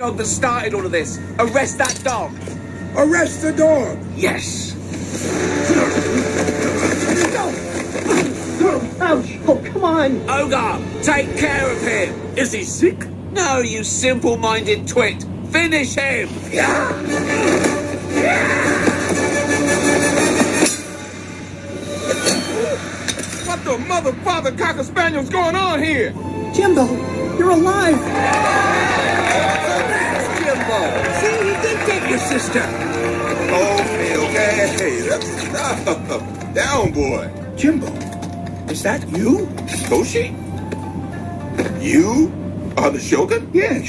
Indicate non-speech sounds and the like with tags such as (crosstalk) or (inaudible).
dog that started all of this. Arrest that dog. Arrest the dog. Yes. Ouch! Oh, come on! Ohga, take care of him. Is he sick? No, you simple-minded twit. Finish him. What the mother, father, cocker spaniel's going on here? Jimbo, you're alive! Sister. Oh, okay, okay. Hey, that's enough. (laughs) Down, boy. Jimbo, is that you? Toshi? You are the Shogun? Yeah,